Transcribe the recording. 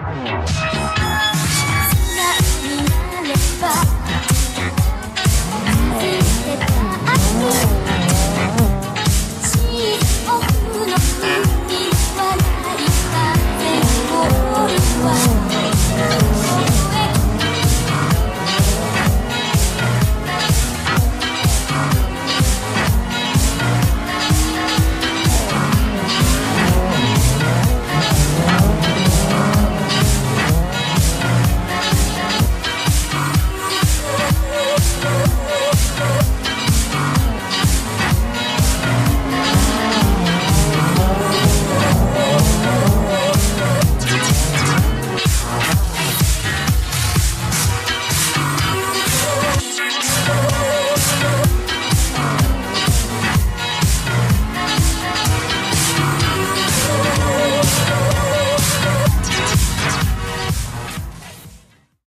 素直になれば